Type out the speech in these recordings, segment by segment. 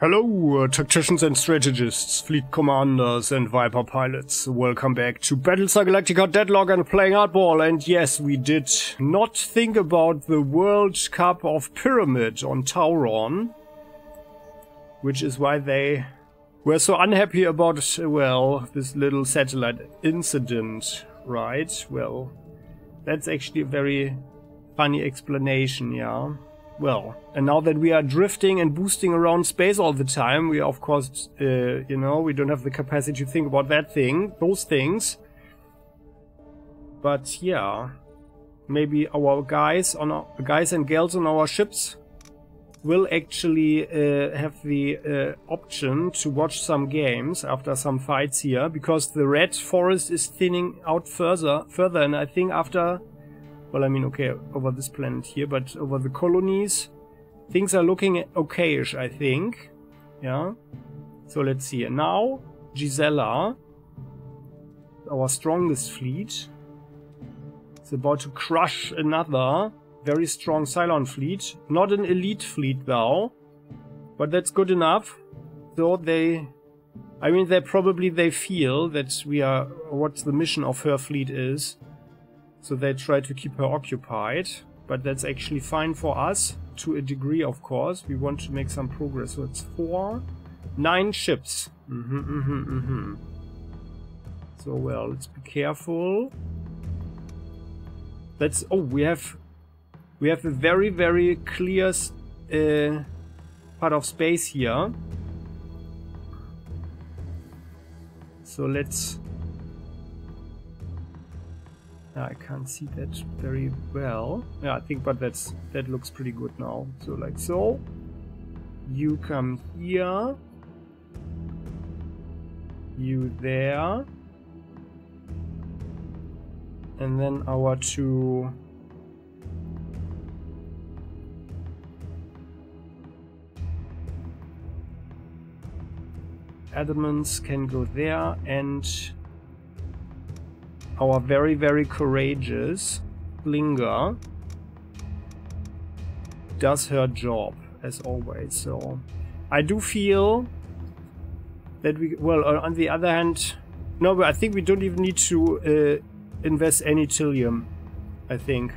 Hello, uh, tacticians and strategists, fleet commanders and Viper pilots. Welcome back to Battlestar Galactica Deadlock and playing hardball. And yes, we did not think about the World Cup of Pyramid on Tauron. Which is why they were so unhappy about, well, this little satellite incident, right? Well, that's actually a very funny explanation, yeah. Well, and now that we are drifting and boosting around space all the time, we of course, uh, you know, we don't have the capacity to think about that thing, those things. But yeah, maybe our guys on our guys and gals on our ships will actually uh, have the uh, option to watch some games after some fights here, because the red forest is thinning out further, further, and I think after well, I mean, okay, over this planet here, but over the colonies, things are looking okayish, I think. Yeah. So let's see. Now, Gisella, our strongest fleet, is about to crush another very strong Cylon fleet. Not an elite fleet, though, but that's good enough. So they, I mean, they probably they feel that we are what the mission of her fleet is. So they try to keep her occupied, but that's actually fine for us to a degree, of course. We want to make some progress. So it's four, nine ships. Mm-hmm, mm-hmm, mm-hmm. So well, let's be careful. Let's. Oh, we have, we have a very, very clear uh, part of space here. So let's yeah, I can't see that very well. Yeah, I think, but that's that looks pretty good now. So like so. You come here. You there. And then our two adamants can go there and our very, very courageous Linger does her job, as always. So I do feel that we, well, on the other hand, no, but I think we don't even need to uh, invest any Tylium, I think.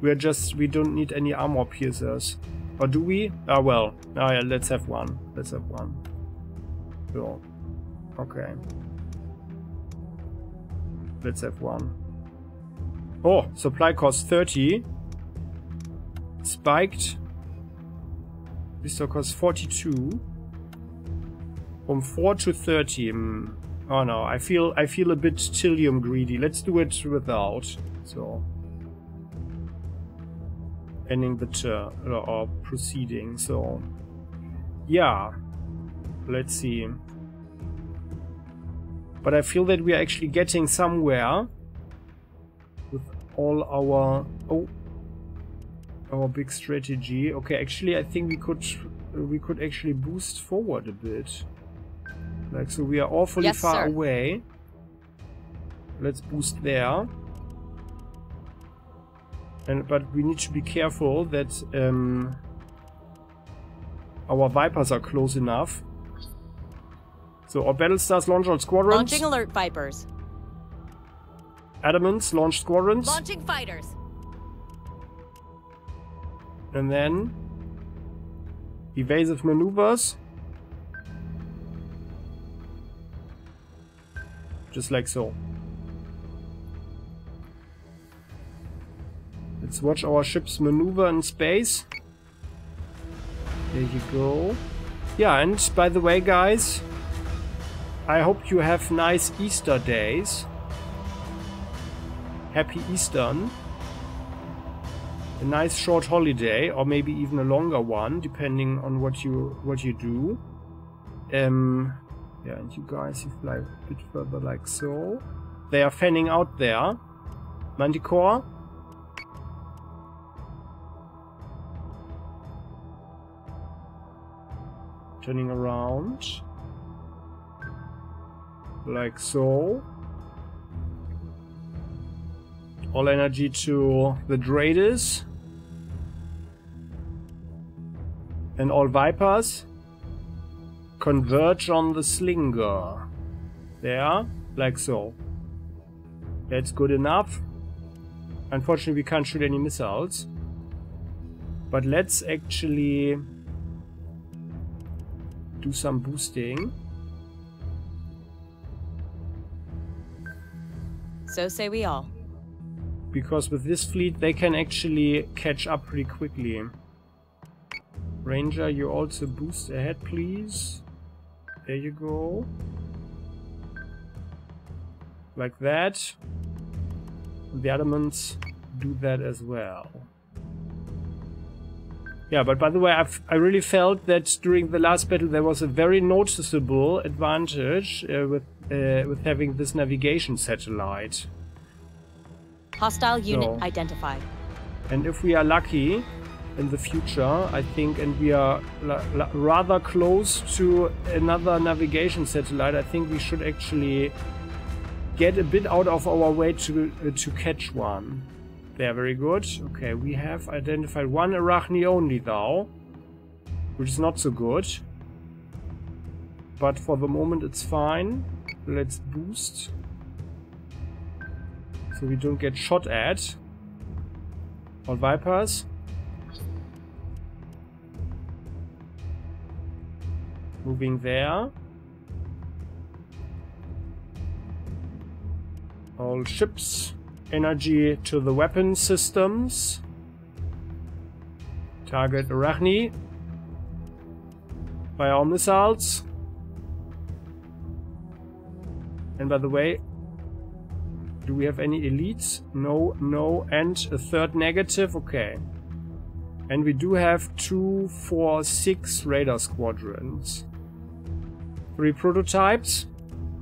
We're just, we don't need any armor piercers. Or do we? Ah, well. Ah, yeah, let's have one. Let's have one. So, okay. Let's have one. Oh, supply cost 30. Spiked. This cost 42. From 4 to 30. Mm. Oh no, I feel I feel a bit Tylium greedy. Let's do it without. So ending the turn or proceeding. So yeah. Let's see. But I feel that we are actually getting somewhere with all our... Oh, our big strategy. Okay, actually, I think we could we could actually boost forward a bit. Like, so we are awfully yes, far sir. away. Let's boost there. And but we need to be careful that um, our Vipers are close enough so our Battlestars launch all squadrons. Launching alert Vipers. Adamants launch squadrons. Launching fighters. And then evasive maneuvers. Just like so. Let's watch our ships maneuver in space. There you go. Yeah, and by the way, guys, I hope you have nice Easter days. Happy Eastern. A nice short holiday, or maybe even a longer one, depending on what you what you do. Um, yeah, and you guys, you fly a bit further like so. They are fanning out there. Manticore. Turning around like so. All energy to the Dradis. And all Vipers. converge on the slinger. There, like so. That's good enough. Unfortunately, we can't shoot any missiles. But let's actually do some boosting. So say we all. Because with this fleet, they can actually catch up pretty quickly. Ranger, you also boost ahead, please. There you go. Like that. The elements do that as well. Yeah, but by the way, I've, I really felt that during the last battle there was a very noticeable advantage uh, with uh, with having this navigation satellite. Hostile unit So- identified. And if we are lucky in the future, I think, and we are la- la- rather close to another navigation satellite, I think we should actually get a bit out of our way to uh, to catch one. They're very good. Okay, we have identified one Arachne only, though, which is not so good. But for the moment, it's fine. Let's boost. So we don't get shot at. All Vipers. Moving there. All ships. Energy to the weapon systems. Target Arachne. Fire all missiles. And by the way, do we have any elites? No, no, and a third negative? Okay. And we do have two, four, six raider squadrons. Three prototypes?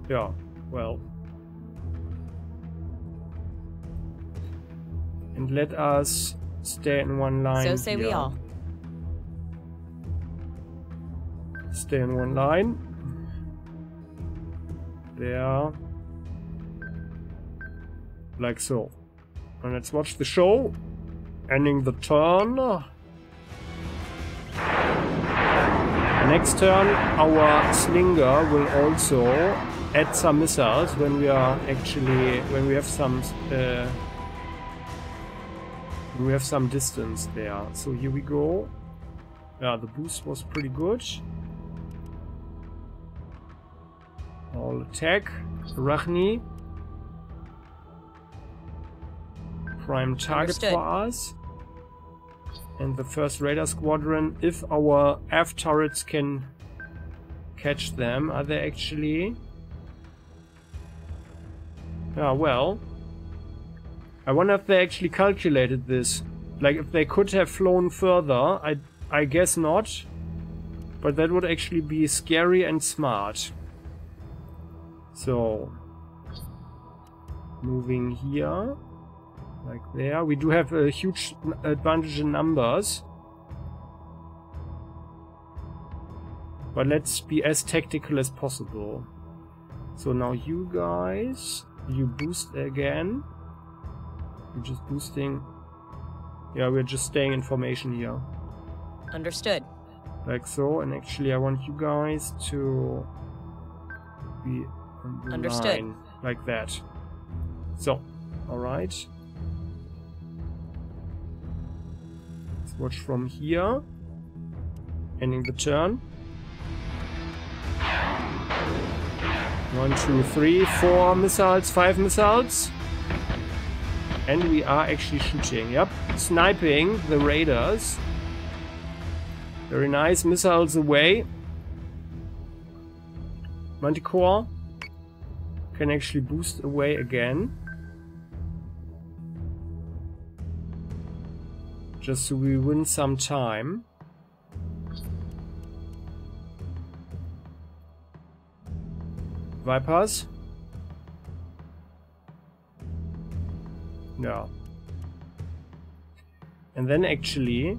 Yeah, well. And let us stay in one line. So say we all. Stay in one line. There. Like so. And let's watch the show. Ending the turn. Next turn, our slinger will also add some missiles when we are actually when we have some uh, we have some distance there. So here we go. Yeah, the boost was pretty good. All attack. Arachne. Prime target Understood. for us. And the first raider squadron, if our F turrets can catch them, are they actually? Yeah, well. I wonder if they actually calculated this. Like, if they could have flown further, I, I guess not. But that would actually be scary and smart. So, moving here, like there. We do have a huge advantage in numbers. But let's be as tactical as possible. So now you guys, you boost again. You're just boosting. Yeah, we're just staying in formation here. Understood. Like so, and actually I want you guys to be Understood. like that. So, alright. Let's watch from here. Ending the turn. One, two, three, four missiles, five missiles. And we are actually shooting, yep. Sniping the raiders. Very nice. Missiles away. Manticore can actually boost away again. Just so we win some time. Vipers? No. And then actually,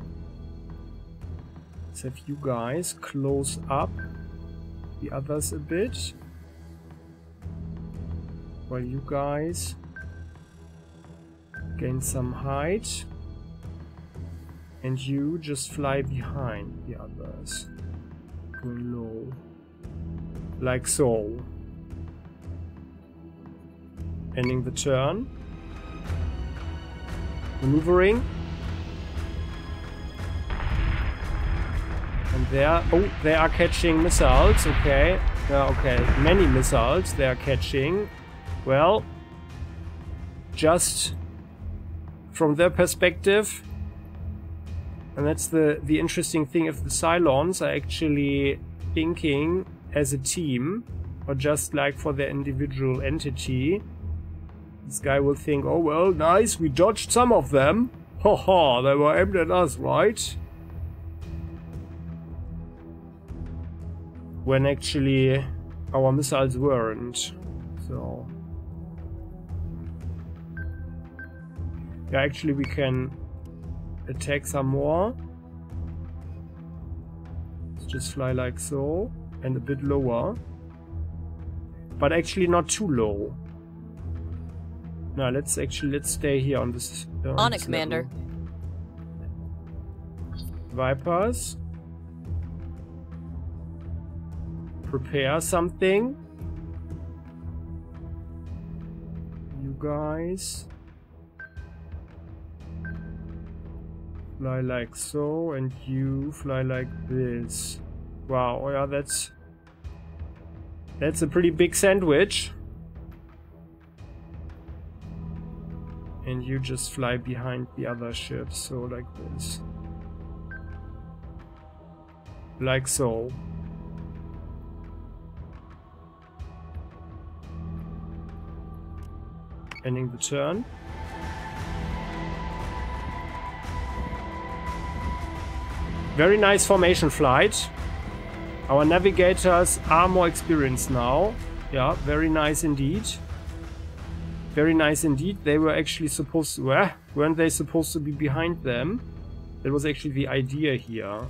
let's have you guys close up the others a bit. While you guys gain some height. And you just fly behind the others. Go low. Like so. Ending the turn. Maneuvering. And there, oh, they are catching missiles, okay. Yeah, okay, many missiles they are catching. Well, just from their perspective, and that's the, the interesting thing, if the Cylons are actually thinking as a team, or just like for their individual entity, this guy will think, oh well, nice, we dodged some of them. Haha, they were aimed at us, right? When actually our missiles weren't. So... Yeah, actually we can attack some more. Let's just fly like so. And a bit lower. But actually not too low. Now let's actually let's stay here on this. Uh, on, on it, Commander. Vipers. Prepare something. You guys. Fly like so, and you fly like this. Wow, oh yeah, that's... That's a pretty big sandwich. and you just fly behind the other ships, so like this. Like so. Ending the turn. Very nice formation flight. Our navigators are more experienced now. Yeah, very nice indeed. Very nice indeed. They were actually supposed to... Eh, weren't they supposed to be behind them? That was actually the idea here.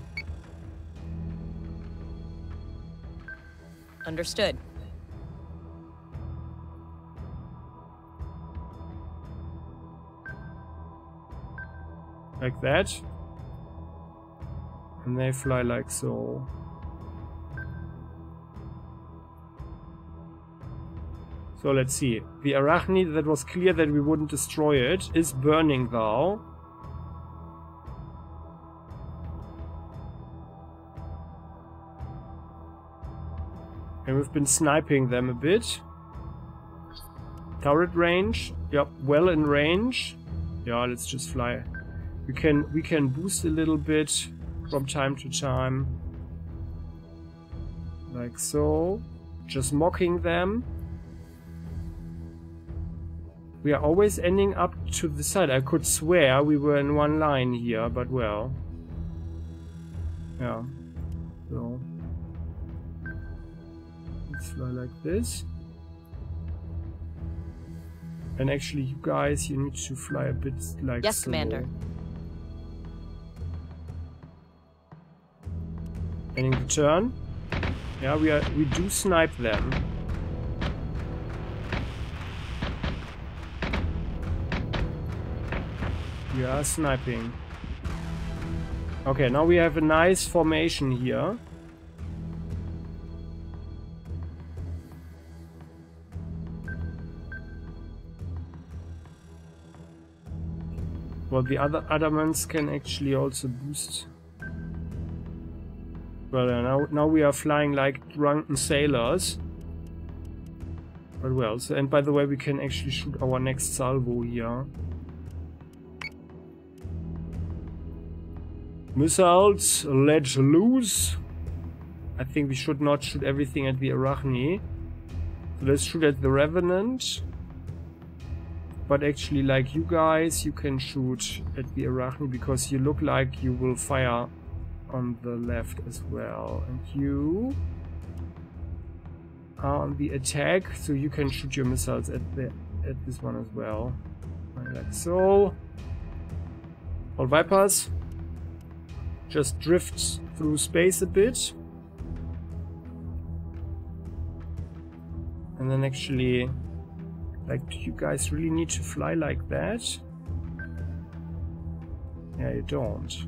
Understood. Like that. And they fly like so. So let's see. The Arachne, that was clear that we wouldn't destroy it, is burning though. And we've been sniping them a bit. Turret range. Yep, well in range. Yeah, let's just fly. We can we can boost a little bit from time to time. Like so. Just mocking them. We are always ending up to the side. I could swear we were in one line here, but well. Yeah. So. Let's fly like this. And actually, you guys, you need to fly a bit like Yes. Commander. Ending in return, Yeah, we are. We do snipe them. We are sniping. Okay, now we have a nice formation here. Well, the other adamants can actually also boost. Uh, now now we are flying like drunken sailors. But well, so, and by the way, we can actually shoot our next salvo here. Missiles, let loose. I think we should not shoot everything at the Arachne. Let's shoot at the Revenant. But actually, like you guys, you can shoot at the Arachne because you look like you will fire on the left as well. And you are on the attack, so you can shoot your missiles at the at this one as well. Like so. All Vipers just drifts through space a bit. And then actually, like, do you guys really need to fly like that? Yeah, you don't.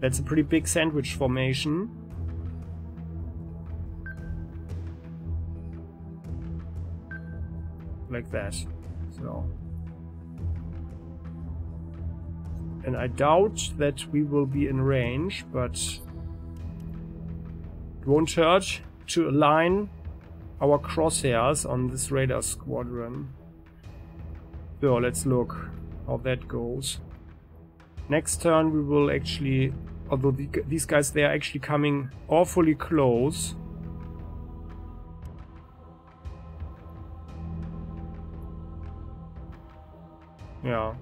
That's a pretty big sandwich formation. Like that. So. And I doubt that we will be in range, but it won't hurt to align our crosshairs on this raider squadron. So let's look how that goes. Next turn we will actually, although the, these guys they are actually coming awfully close. Yeah,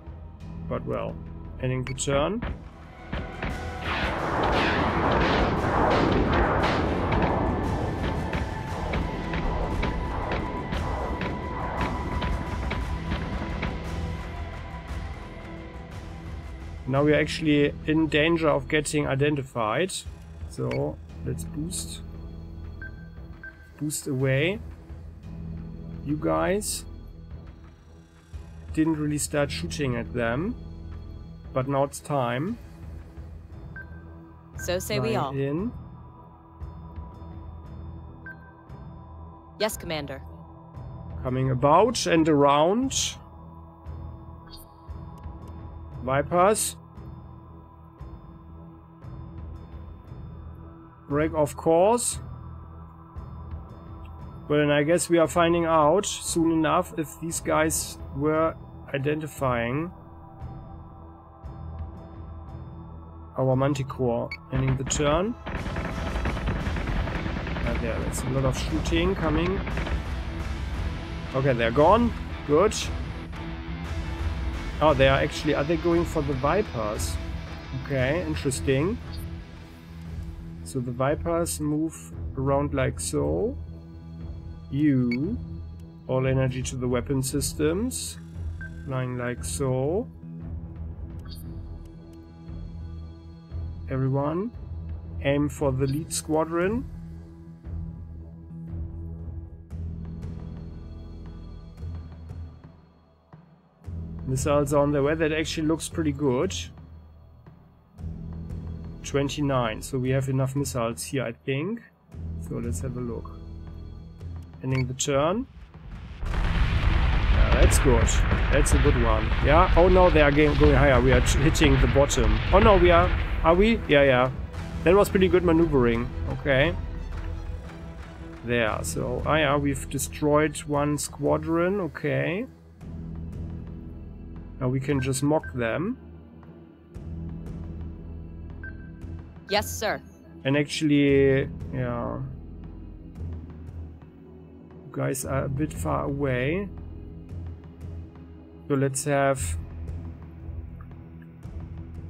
but well, ending the turn. Now we're actually in danger of getting identified. So let's boost. Boost away. You guys didn't really start shooting at them. But now it's time. So say we all. In. Yes, Commander. Coming about and around. Vipers. Break off course. And I guess we are finding out soon enough if these guys were identifying our Manticore. Ending the turn. Right there, that's a lot of shooting coming. Okay, they're gone. Good. Oh, they are actually... Are they going for the Vipers? Okay, interesting. So the Vipers move around like so. You. All energy to the weapon systems. Flying like so. Everyone. Aim for the lead squadron. Missiles on the way. That actually looks pretty good. 29. So we have enough missiles here, I think. So let's have a look. Ending the turn. Yeah, that's good. That's a good one. Yeah. Oh no, they are going, going higher. We are hitting the bottom. Oh no, we are. Are we? Yeah, yeah. That was pretty good maneuvering. Okay. There. So, ah yeah, we've destroyed one squadron. Okay. Now we can just mock them. Yes, sir. And actually, yeah. You guys are a bit far away. So let's have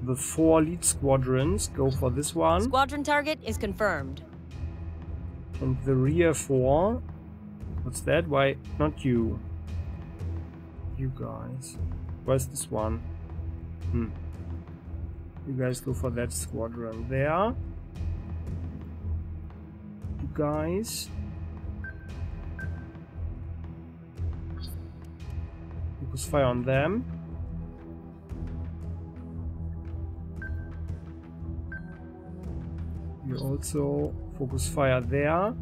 the four lead squadrons go for this one. Squadron target is confirmed. And the rear four. What's that? Why not you? You guys. Where's this one? Hmm. You guys go for that squadron there. You guys. Focus fire on them. You also focus fire there.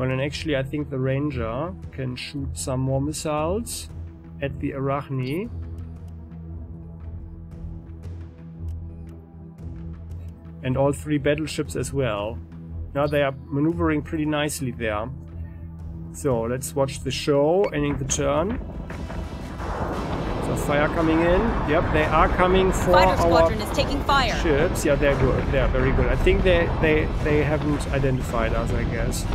Well, and actually I think the Ranger can shoot some more missiles at the Arachne. And all three battleships as well. Now they are maneuvering pretty nicely there. So let's watch the show, ending the turn. So fire coming in. Yep, they are coming for Fighter our squadron is taking fire. ships. Yeah, they're good. They're very good. I think they they they haven't identified us, I guess.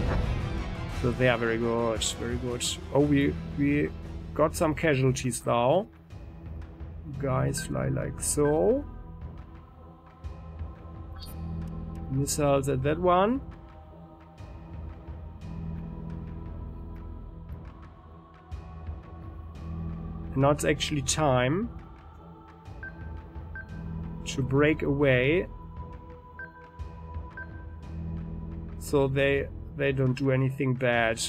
So they are very good, very good. Oh, we we got some casualties now. Guys fly like so. Missiles at that one. And now it's actually time to break away so they they don't do anything bad.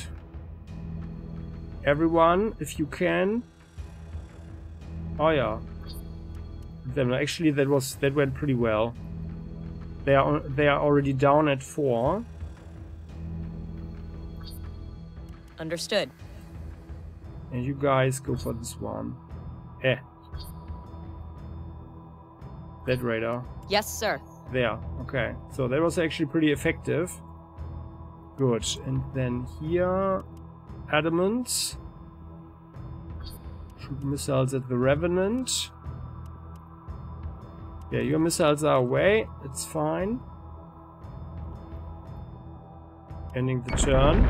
Everyone, if you can. Oh yeah. Then actually that was that went pretty well. They are they are already down at four. Understood. And you guys go for this one. Eh. That raider. Yes, sir. There. Okay. So that was actually pretty effective. Good. And then here, adamant. Shoot missiles at the Revenant. Yeah, your missiles are away. It's fine. Ending the turn.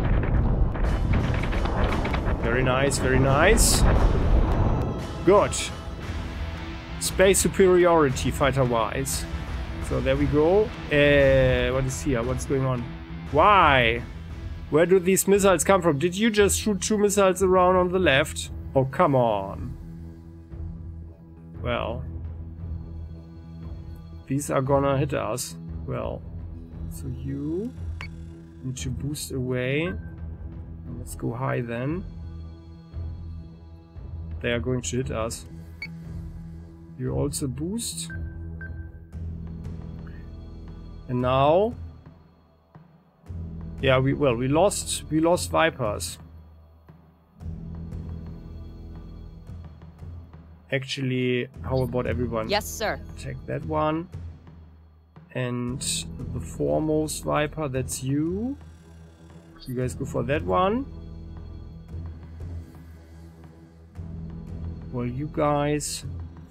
Very nice, very nice. Good. Space superiority fighter-wise. So there we go. Uh, what is here? What's going on? Why? Where do these missiles come from? Did you just shoot two missiles around on the left? Oh, come on. Well. These are gonna hit us. Well. So you need to boost away. Let's go high then. They are going to hit us. You also boost. And now yeah, we well we lost we lost Vipers. Actually, how about everyone? Yes, sir. Take that one. And the foremost Viper, that's you. You guys go for that one. Well, you guys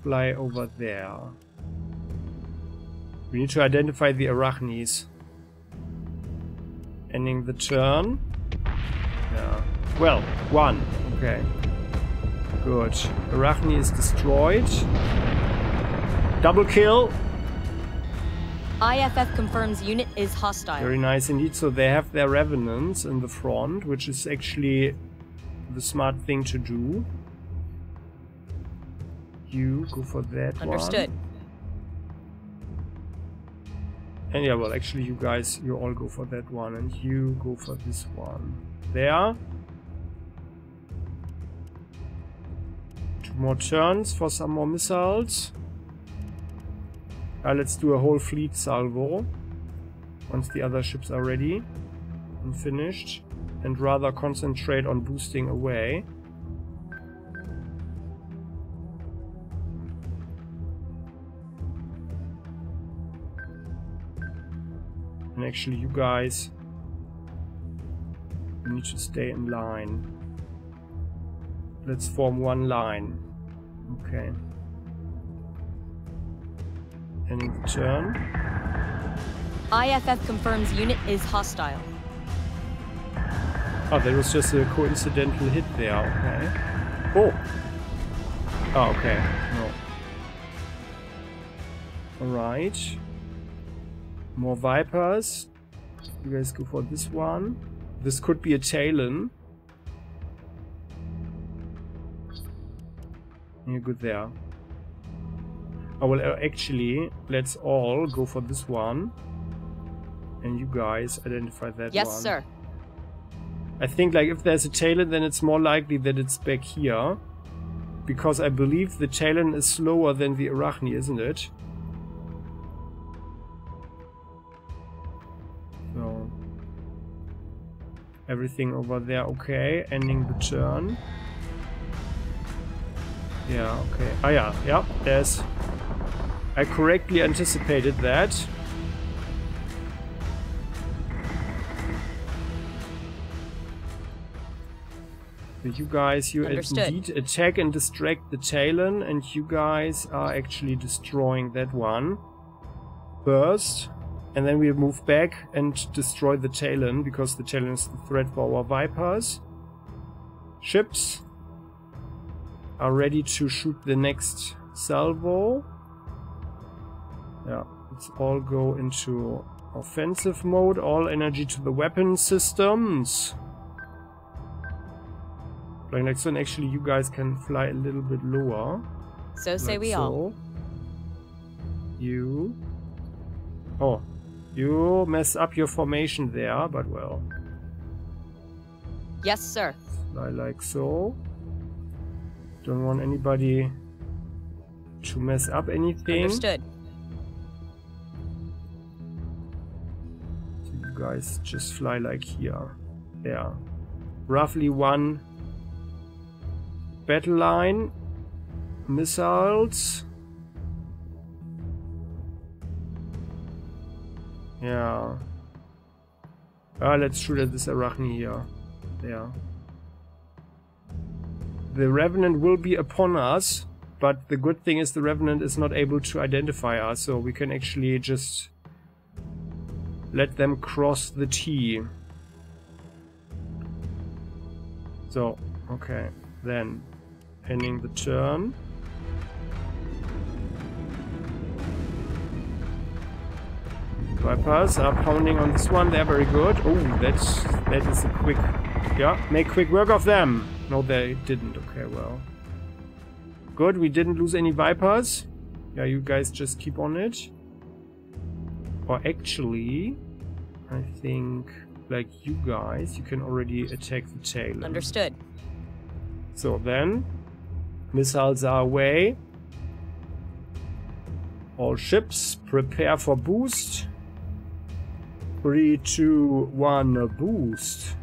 fly over there. We need to identify the Arachnes. Ending the turn. Yeah. Well, one. Okay. Good. Arachne is destroyed. Double kill. IFF confirms unit is hostile. Very nice indeed. So they have their revenants in the front, which is actually the smart thing to do. You go for that Understood. one. And yeah, well, actually, you guys, you all go for that one, and you go for this one. There. Two more turns for some more missiles. Uh, let's do a whole fleet salvo. Once the other ships are ready and finished. And rather concentrate on boosting away. And actually you guys need to stay in line. Let's form one line. Okay. And the turn. IFF confirms unit is hostile. Oh, that was just a coincidental hit there, okay. Oh! Oh, okay. No. Alright. More Vipers. You guys go for this one. This could be a Talon. You're good there. Oh, well, uh, actually, let's all go for this one. And you guys identify that yes, one. Yes, sir. I think, like, if there's a Talon, then it's more likely that it's back here. Because I believe the Talon is slower than the Arachne, isn't it? Everything over there okay. Ending the turn. Yeah, okay. Ah, yeah, yeah, there's... I correctly anticipated that. So you guys, you Understood. indeed attack and distract the Talon, and you guys are actually destroying that one first. And then we move back and destroy the Talon, because the Talon is the threat for our Vipers. Ships are ready to shoot the next salvo. Yeah, let's all go into offensive mode. All energy to the weapon systems. Flying next one, actually you guys can fly a little bit lower. So say like we so. all. You. Oh, you mess up your formation there, but well. Yes, sir. Fly like so. Don't want anybody to mess up anything. Understood. So you guys just fly like here. There. Roughly one battle line. Missiles. Yeah. Ah, let's shoot at this Arachne here. There. The Revenant will be upon us, but the good thing is the Revenant is not able to identify us, so we can actually just let them cross the T. So, okay, then ending the turn. Vipers are pounding on this one. They're very good. Oh, that's that is a quick. Yeah, make quick work of them. No, they didn't. Okay, well. Good, we didn't lose any Vipers. Yeah, you guys just keep on it. Or actually, I think, like you guys, you can already attack the tail. Understood. So then, missiles are away. All ships prepare for boost. Three, two, one, boost.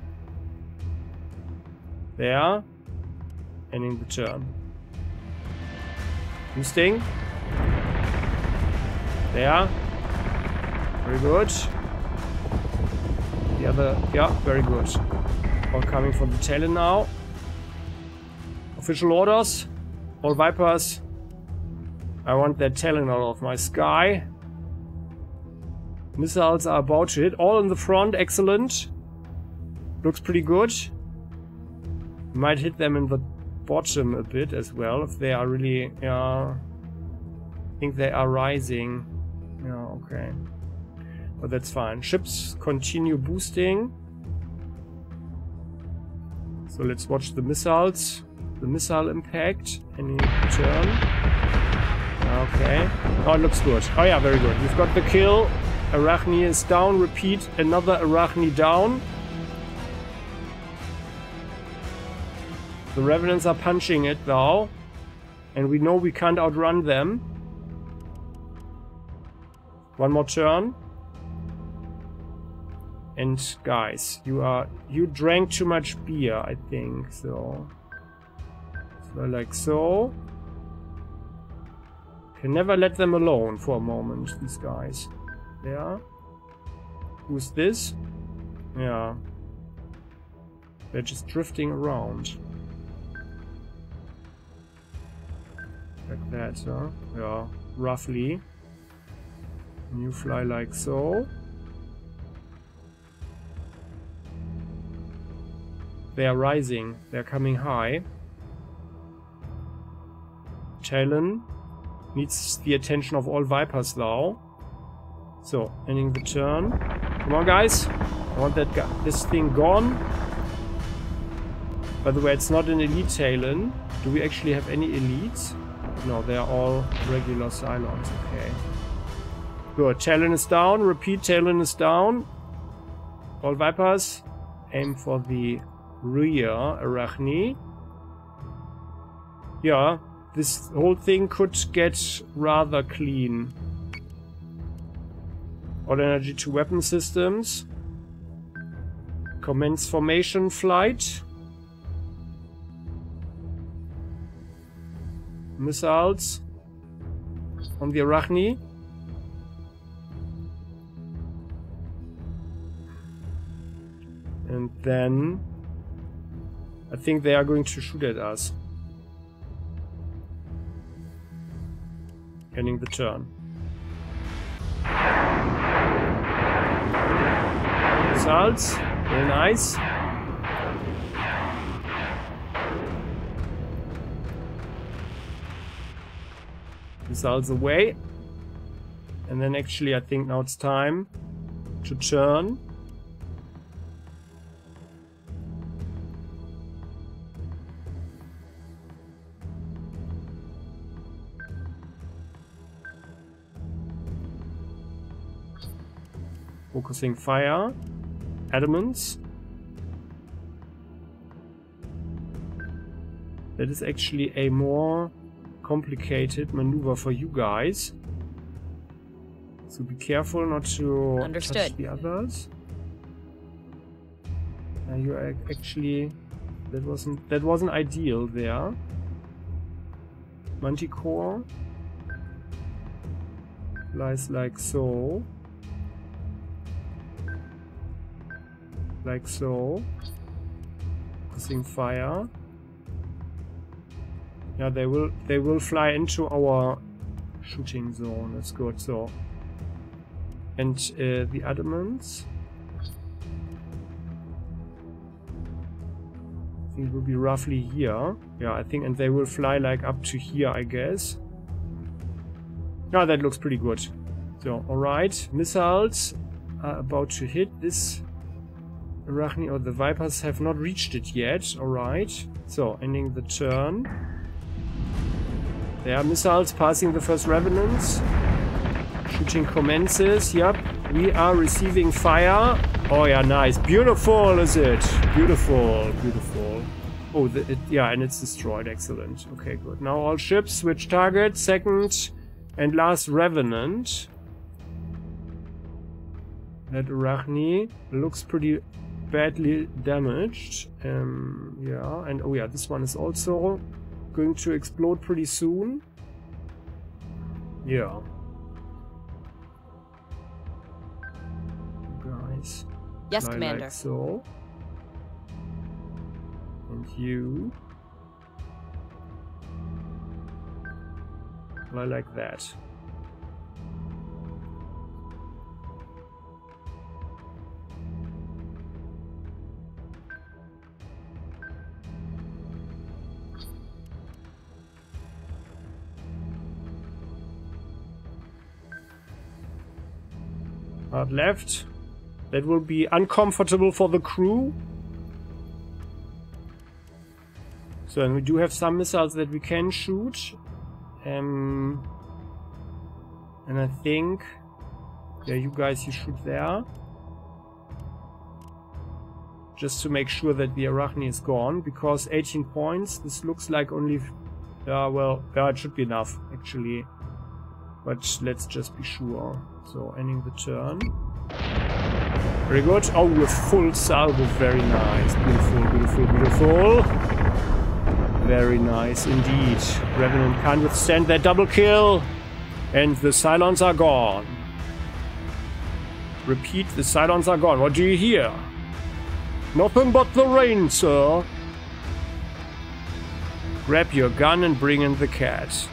There. Ending the turn. Boosting. There. Very good. The other, yeah, very good. All coming from the tail now. Official orders. All Vipers. I want that Talon out of my sky. Missiles are about to hit. All in the front. Excellent. Looks pretty good. Might hit them in the bottom a bit as well if they are really... Yeah, I think they are rising. Yeah, okay. But that's fine. Ships continue boosting. So let's watch the missiles. The missile impact. Any turn. Okay. Oh, it looks good. Oh yeah, very good. We've got the kill. Arachne is down. Repeat. Another Arachne down. The Revenants are punching it though. And we know we can't outrun them. One more turn. And guys, you are you drank too much beer, I think, so. So like so. Can never let them alone for a moment, these guys. Yeah. Who's this? Yeah. They're just drifting around. Like that, huh? Yeah, roughly. And you fly like so. They are rising. They're coming high. Talon needs the attention of all Vipers now. So, ending the turn. Come on, guys. I want that guy, this thing gone. By the way, it's not an elite Talon. Do we actually have any elites? No, they're all regular Cylons. Okay. Good. Talon is down. Repeat, Talon is down. All Vipers. Aim for the rear Arachne. Yeah, this whole thing could get rather clean. All energy to weapon systems. Commence formation flight. Missiles on the Arachne. And then I think they are going to shoot at us. Ending the turn. Missiles, very nice. Missiles away. And then actually I think now it's time to turn. Focusing fire. Adamants. That is actually a more complicated maneuver for you guys. So be careful not to touch the others. Uh, you are actually that wasn't that wasn't ideal there. Manticore lies like so. Like so. Focusing fire. Yeah, they will they will fly into our shooting zone. That's good. So, and uh, the adamants. I think it will be roughly here. Yeah, I think, and they will fly like up to here, I guess. Yeah, that looks pretty good. So, alright, missiles are about to hit this Arachne, or the Vipers have not reached it yet. Alright, so ending the turn. There are missiles passing the first revenants. Shooting commences. Yep, we are receiving fire. Oh yeah, nice. Beautiful is it? Beautiful, beautiful. Oh, the, it, yeah, and it's destroyed. Excellent. Okay, good. Now all ships switch target. Second and last revenant. That Arachne looks pretty badly damaged. Um, yeah, and oh yeah, this one is also going to explode pretty soon. Yeah. Guys. Yes, Commander. Like so. And you. Fly like that. Left. That will be uncomfortable for the crew. So and we do have some missiles that we can shoot. Um, and I think... Yeah, you guys, you shoot there. Just to make sure that the Arachne is gone, because 18 points, this looks like only... Yeah, well, yeah, it should be enough, actually. But let's just be sure. So, ending the turn. Very good. Oh, a full salvo. Very nice. Beautiful, beautiful, beautiful. Very nice indeed. Revenant can't withstand that double kill. And the Cylons are gone. Repeat, the Cylons are gone. What do you hear? Nothing but the rain, sir. Grab your gun and bring in the cat.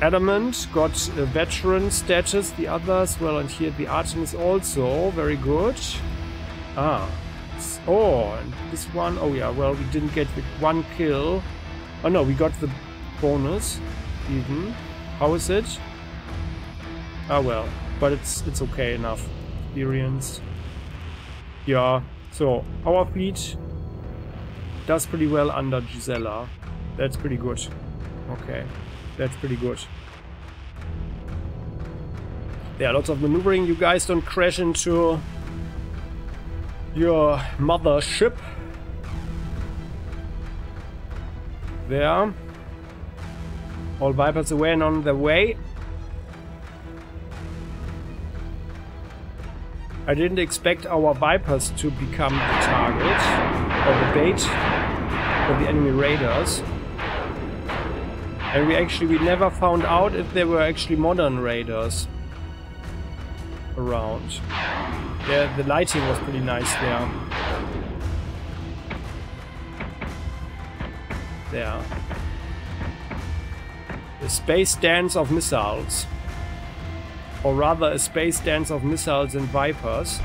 Adamant got a veteran status, the others, well, and here the Artemis also, very good. Ah. Oh, and this one, oh yeah, well, we didn't get the one kill. Oh no, we got the bonus, even. How is it? Ah well, but it's it's okay enough. Experience. Yeah, so our fleet does pretty well under Gisella. That's pretty good. Okay. That's pretty good. There are lots of maneuvering. You guys don't crash into your mother ship. There. All Vipers away and on their way. I didn't expect our Vipers to become the target or the bait for the enemy raiders. And we actually we never found out if there were actually modern raiders around. Yeah, the lighting was pretty nice there. There. A space dance of missiles. Or rather a space dance of missiles and vipers.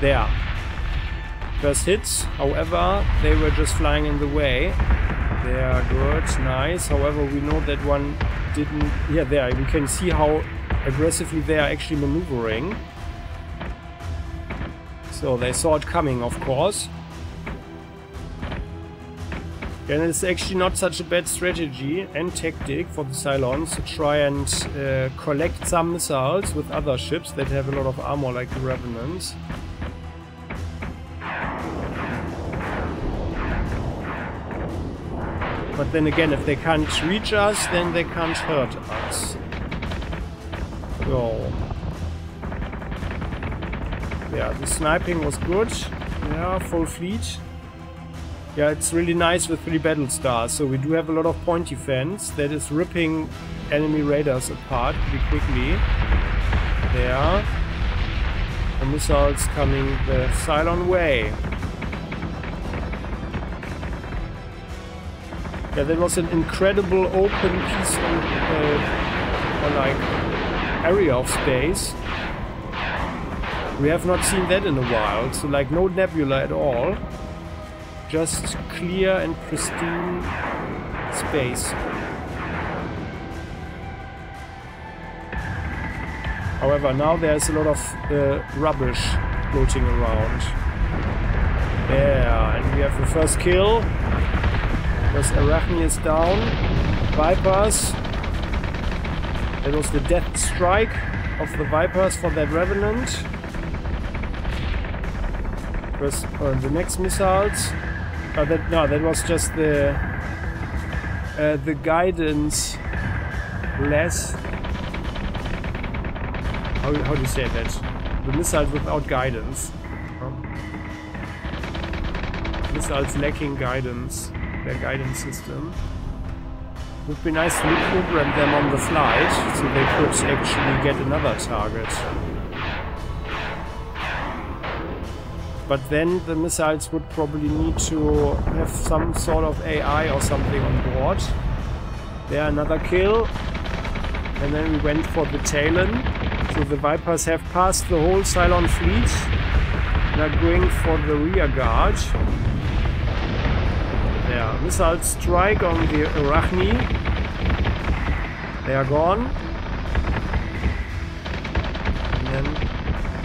There. First hits, however, they were just flying in the way. They are good, nice. However, we know that one didn't... Yeah, there, we can see how aggressively they are actually maneuvering. So they saw it coming, of course. And it's actually not such a bad strategy and tactic for the Cylons to try and uh, collect some missiles with other ships that have a lot of armor like the Revenants. But then again, if they can't reach us, then they can't hurt us. So... Yeah, the sniping was good. Yeah, full fleet. Yeah, it's really nice with three battle stars, so we do have a lot of point defense that is ripping enemy raiders apart pretty quickly. There. The missiles coming the Cylon way. Yeah, that was an incredible open piece of, uh, like, area of space. We have not seen that in a while, so like no nebula at all. Just clear and pristine space. However, now there's a lot of uh, rubbish floating around. Yeah, and we have the first kill. Because Arachne is down. Vipers. That was the death strike of the Vipers for that Revenant. Was uh, the next missiles. Uh, that no, that was just the uh, the guidance less. How, how do you say that? The missiles without guidance. Huh? Missiles lacking guidance. Their guidance system. Would be nice to program them on the flight so they could actually get another target. But then the missiles would probably need to have some sort of AI or something on board. There, another kill. And then we went for the Talon. So the Vipers have passed the whole Cylon fleet. And are going for the rear guard. Missile strike on the Arachne. They are gone. And then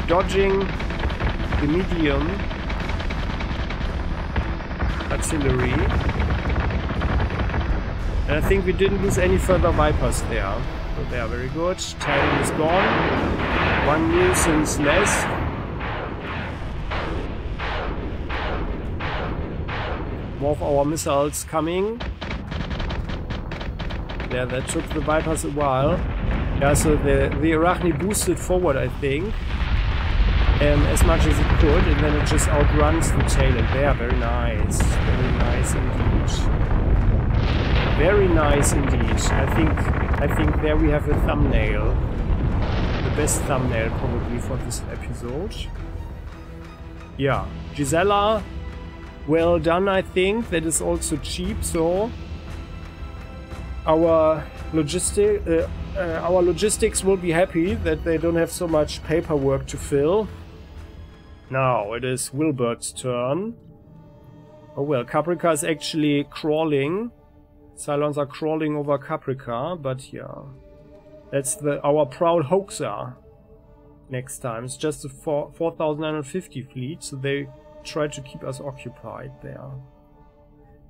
dodging the medium artillery. And I think we didn't lose any further Vipers there. So they are very good. Titan is gone. One nuisance less. More of our missiles coming. Yeah, that took the Vipers a while. Yeah, so the, the Arachne boosted forward, I think um, as much as it could, and then it just outruns the Talon. There, very nice. Very nice indeed. Very nice indeed. I think I think there we have a thumbnail. The best thumbnail probably for this episode. Yeah. Gisella, well done I think. That is also cheap, so our logistic uh, uh, our logistics will be happy that they don't have so much paperwork to fill. Now it is Wilbert's turn. Oh well, Caprica is actually crawling. Cylons are crawling over Caprica, but yeah. That's the our proud hoaxer next time. It's just a 4,950 fleet, so they try to keep us occupied there.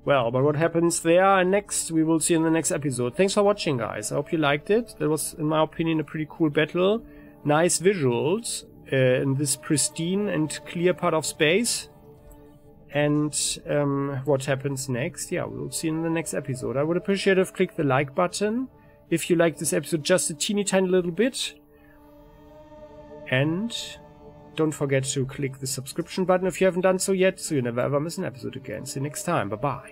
Well, but what happens there next, we will see in the next episode. Thanks for watching, guys. I hope you liked it. That was, in my opinion, a pretty cool battle. Nice visuals uh, in this pristine and clear part of space. And um, what happens next? Yeah, we'll see in the next episode. I would appreciate if you click the like button if you like this episode just a teeny tiny little bit. And don't forget to click the subscription button if you haven't done so yet, so you never ever miss an episode again. See you next time. Bye bye.